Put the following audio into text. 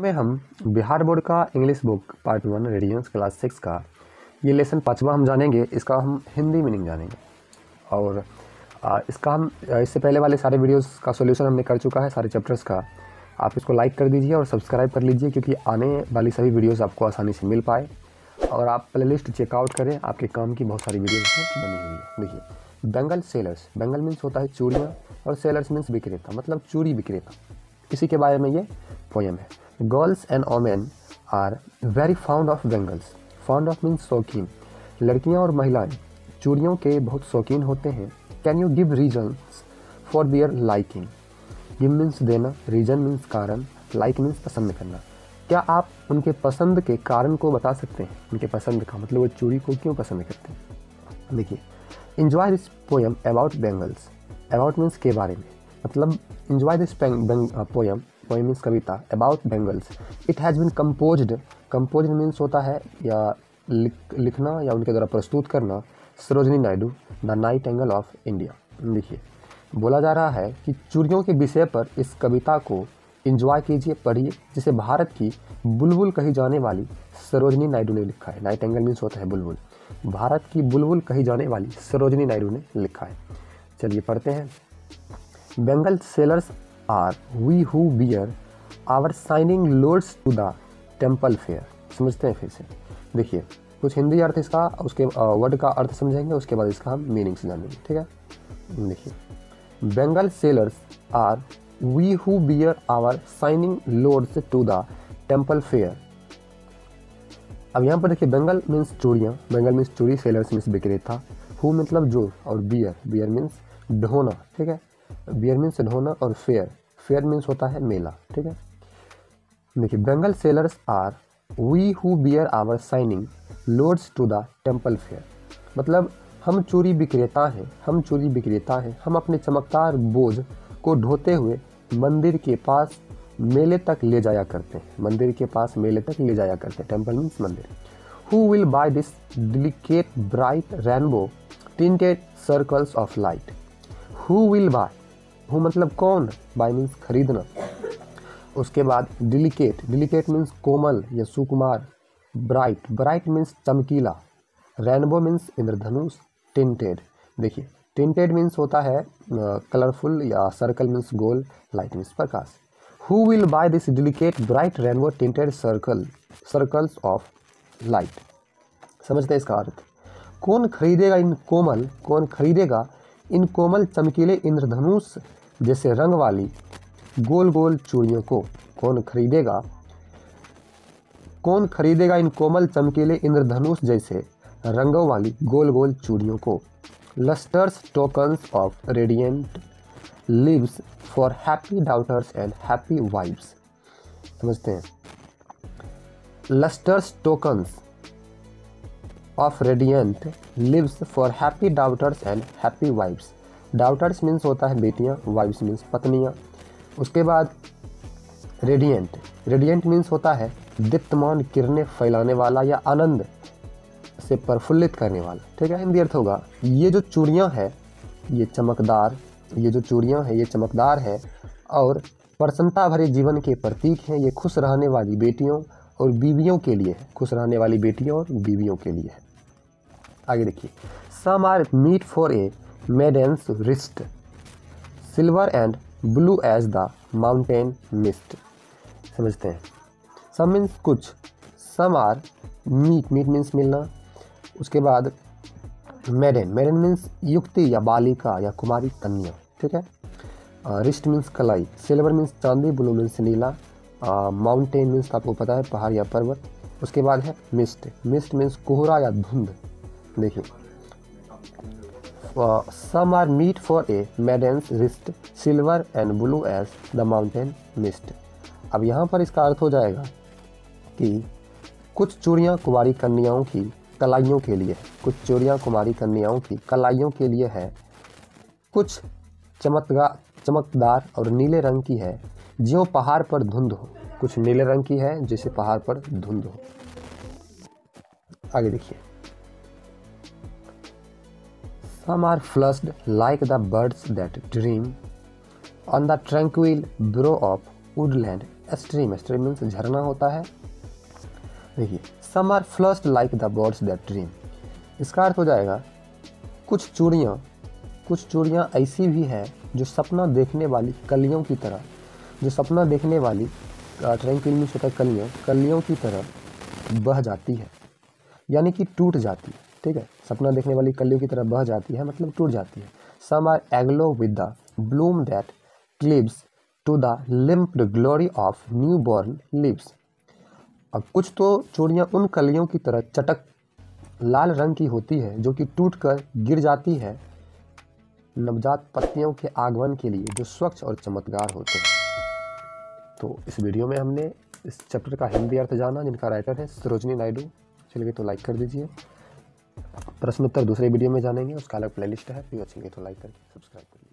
में हम बिहार बोर्ड का English book part one radiance class six का ये लेसन पाँचवा हम जानेंगे, इसका हम हिंदी मीनिंग जानेंगे। और इसका हम इससे पहले वाले सारे वीडियोस का सॉल्यूशन हमने कर चुका है, सारे चैप्टर्स का। आप इसको लाइक कर दीजिए और सब्सक्राइब कर लीजिए, क्योंकि आने वाली सभी वीडियोस आपको आसानी से मिल पाए। और आप प्लेलिस्ट चेकआउट करें, आपके काम की बहुत सारी इसमें बनी हुई है। देखिए बेंगल सेलर्स बेंगल मीन्स होता है चूड़ियाँ, और सेलर्स मीन्स विक्रेता मतलब चूड़ी विक्रेता। इसी के बारे में ये पोएम है। Girls and women are very fond of bangles fond of means शौकीन। लड़कियाँ और महिलाएँ, चूड़ियों के बहुत शौकीन होते हैं। Can you give reasons for their liking give means देना। रीजन मीन्स कारण। लाइक मीन्स पसंद करना। क्या आप उनके पसंद के कारण को बता सकते हैं? उनके पसंद का मतलब वो चूड़ी को क्यों पसंद करते हैं? देखिए enjoy this poem about bangles about means के बारे में। मतलब enjoy this poem poem Kavita about bangles it has been composed compose means होता है या लिख, लिखना या उनके द्वारा प्रस्तुत करना Sarojini Naidu the nightingale of India देखिए बोला जा रहा है कि चूड़ियों के विषय पर इस कविता को इंजॉय कीजिए पढ़िए जिसे भारत की बुलबुल कही जाने वाली सरोजनी नायडू ने लिखा है। नाइट एंगल मीन्स होता है बुलबुल। भारत की बुलबुल कही जाने वाली सरोजनी नायडू ने लिखा है। चलिए पढ़ते हैं। Bangle sellers are we who bear our shining loads to the temple fair समझते हैं फिर से। देखिए, कुछ हिंदी अर्थ इसका, उसके वर्ड का अर्थ समझेंगे, उसके बाद इसका हम मीनिंग जानेंगे, ठीक है? देखिए। Bangle sellers are we who bear our shining loads to the temple fair अब यहाँ पर देखिए बेंगल मीन्स चूड़ियाँ बेंगल मीन्स चूड़ी सेलर्स मीन्स विक्रेता। हु मतलब जो? और बियर बियर मीन्स ढोना, ठीक है? बियर मीन्स ढोना और फेयर फेयर मीन्स होता है मेला, ठीक है? देखिए bangle sellers are we who bear our shining loads to the temple fair मतलब हम चूड़ी विक्रेता हैं, हम चूड़ी विक्रेता हैं, हम अपने चमकदार बोझ को ढोते हुए मंदिर के पास मेले तक ले जाया करते हैं। मंदिर के पास मेले तक ले जाया करते हैं। टेंपल मीन्स मंदिर। Who will buy this delicate bright rainbow tinted circles of light who will buy who मतलब कौन? बाय मीन्स खरीदना। उसके बाद डिलिकेट डिलिकेट मीन्स कोमल या सुकुमार। ब्राइट ब्राइट मीन्स चमकीला। रेनबो मीन्स इंद्रधनुष। टिंटेड देखिए टिंटेड मीन्स होता है कलरफुल या सर्कल मीन्स गोल light means Prakash. Who will buy this delicate bright rainbow tinted circle circles of light समझते हैं इसका अर्थ। कौन खरीदेगा इन कोमल? कौन खरीदेगा इन कोमल, चमकीले इंद्रधनुष जैसे रंग वाली गोल गोल चूड़ियों को कौन खरीदेगा? कौन खरीदेगा इन कोमल चमकीले इंद्रधनुष जैसे रंगों वाली गोल गोल चूड़ियों को? Lustrous tokens of radiant lives for happy daughters and happy wives समझते हैं। Lustrous tokens of radiant lives for happy daughters and happy wives daughters means होता है बेटियाँ वाइब्स मीन्स पत्नियाँ। उसके बाद रेडियंट रेडियंट मीन्स होता है दीप्तमान, किरणें फैलाने वाला या आनंद से प्रफुल्लित करने वाला। ठीक है हिंदी अर्थ होगा, ये जो चूड़ियाँ है, ये चमकदार, ये जो चूड़ियाँ हैं, ये चमकदार है और प्रसन्नता भरे जीवन के प्रतीक हैं, ये खुश रहने वाली बेटियों और बीवियों के लिए है। खुश रहने वाली बेटियों और बीवियों के लिए है। आगे देखिए some are meet for a maiden's wrist silver and blue as the mountain mist समझते हैं। सम मीन्स कुछ। Some are meet meet means मिलना। उसके बाद मेडन मेडन मीन्स युक्ति या बालिका या कुमारी कन्या ठीक है? रिस्ट मीन्स कलाई। सिल्वर मीन्स चांदी। ब्लू मीन्स नीला। माउंटेन मीन्स आपको पता है पहाड़ या पर्वत। उसके बाद है मिस्ट मिस्ट मीन्स कोहरा या धुंध। देखिए। Some are meet for a maiden's wrist silver and blue as the mountain mist अब यहाँ पर इसका अर्थ हो जाएगा कि कुछ चूड़ियाँ कुमारी कन्याओं की कलाइयों के लिए, कुछ चूड़ियाँ कुमारी कन्याओं की कलाइयों के लिए है। कुछ चमकदार चमकदार और नीले रंग की है ज्यों पहाड़ पर धुंध हो। कुछ नीले रंग की है, जिसे पहाड़ पर धुंध हो। आगे देखिए। Some are flushed like the birds that dream. On the tranquil brow of woodland stream stream means झरना होता है। देखिए some are flushed like the birds that dream इसका अर्थ हो जाएगा, कुछ चूड़ियाँ कुछ चूड़ियाँ ऐसी भी हैं जो सपना देखने वाली कलियों की तरह, जो सपना देखने वाली ट्रैंक्विल मीन्स होता है कलियों कलियों की तरह बह जाती है, यानी कि टूट जाती है। ठीक है? सपना देखने वाली कलियों की तरह बह जाती है मतलब टूट जाती है। Some are aglow with the bloom that cleaves to the limpid glory of new born lips अब कुछ तो चूड़ियाँ उन कलियों की तरह चटक, लाल रंग की होती है, जो कि टूट कर गिर जाती है नवजात पत्तियों के आगमन के लिए, जो स्वच्छ और चमत्कार होते हैं। तो इस वीडियो में हमने इस चैप्टर का हिंदी अर्थ जाना, जिनका राइटर है सरोजनी नायडू। चलिए तो लाइक कर दीजिए। प्रश्न उत्तर दूसरे वीडियो में जानेंगे। उसका अलग प्लेलिस्ट है। वीडियो अच्छी तो लाइक करके सब्सक्राइब करिए